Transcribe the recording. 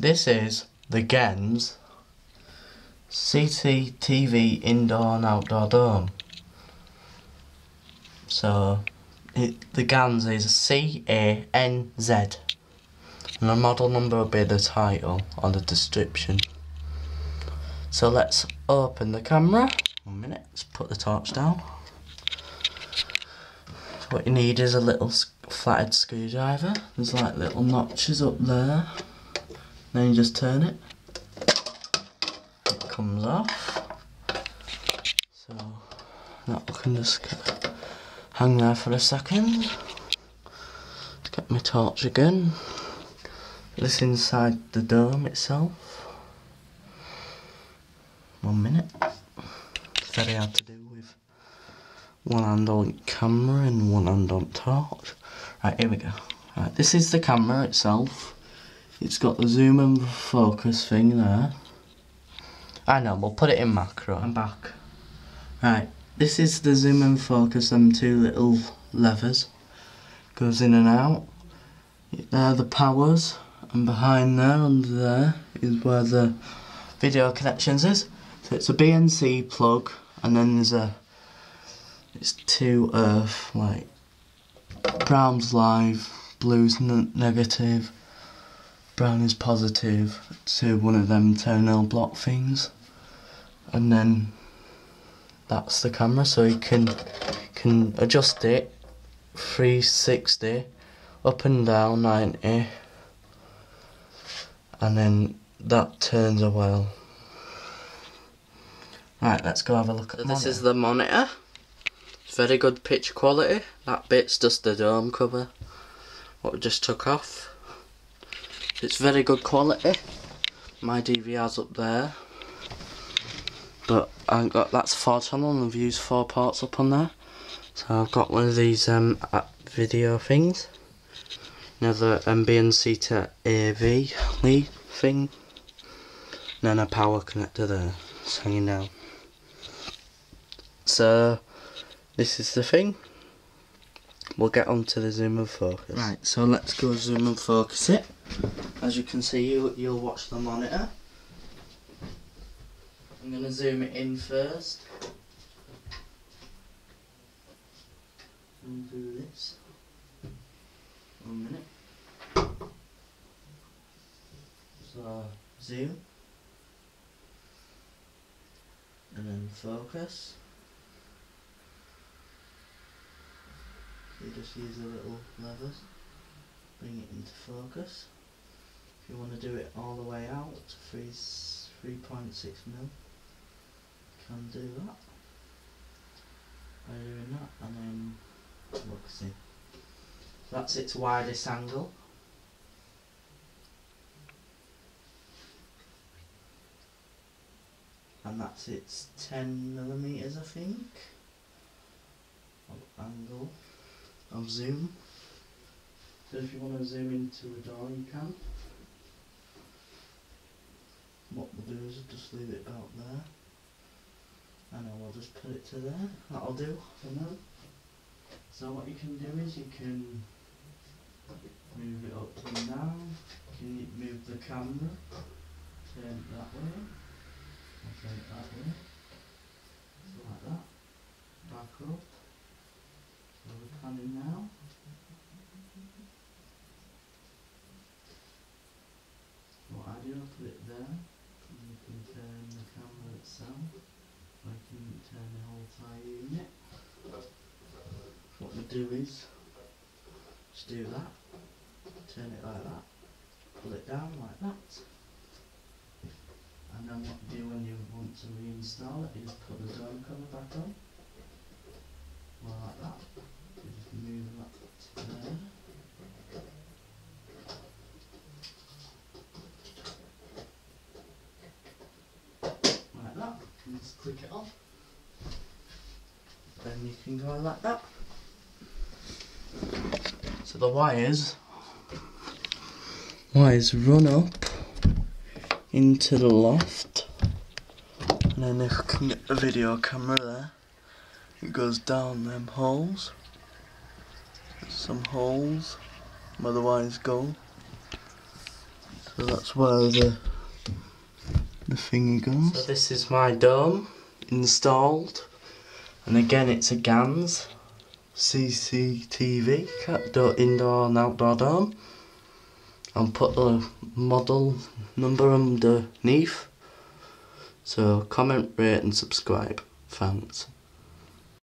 This is the Ganz CCTV indoor and outdoor dome. So it, the GANZ is C A N Z, and the model number will be the title or the description. So let's open the camera. One minute, let's put the torch down. What you need is a little flathead screwdriver. There's like little notches up there. Then you just turn it. It comes off. So that can just hang there for a second. Let's get my torch again. This inside the dome itself. One minute. It's very hard to do with one hand on camera and one hand on torch. Right, here we go. Right, this is the camera itself. It's got the zoom and focus thing there. I know, we'll put it in macro. I'm back. Right, this is the zoom and focus, them two little levers. Goes in and out. There are the powers, and behind there, under there, is where the video connections is. So it's a BNC plug, and then there's a, it's two earth, like, brown's live, blue's negative, brown is positive to one of them terminal block things. And then that's the camera so you can can adjust it 360 up and down 90 and then that turns a well right let's go have a look at this is the monitor. It's very good picture quality. That bit's just the dome cover. What we just took off it's very good quality. My DVR's up there. But I've got that's four channel and I've used four ports up on there. So I've got one of these um, video things. Another MBNC to AV thing. And then a power connector there it's hanging down so this is the thing. We'll get on to the zoom and focus. Right so let's go zoom and focus it as you can see you, you'll watch the monitor I'm going to zoom it in first. And do this. One minute. So, zoom. And then focus. you just use the little levers. Bring it into focus. You want to do it all the way out, freeze 3.6 mil. Can do that. By doing that and then look see. That's its widest angle. And that's its 10 millimeters I think of angle of zoom. So if you want to zoom into a door you can what we'll do is just leave it out there and then we'll just put it to there. That'll do for now. So what you can do is you can move it up and down. You can move the camera, turn it that way, turn it that way. So like that. Back up. So we're panning now. What I do, I put it there, and you can turn the camera itself. I can turn the whole entire unit. What we do is just do that, turn it like that, pull it down like that. And then what you do when you want to reinstall it is put the dome cover back on. Like that. You just move that there. Like that. And just click it off. Then you can go like that. So the wires, wires run up into the loft. And then if I can get the video camera there, it goes down them holes. There's some holes where the wires go. So that's where the the thingy goes. So this is my dome installed, and again it's a GANZ CCTV indoor and outdoor dome. I'll put the model number underneath. So comment, rate and subscribe. Thanks.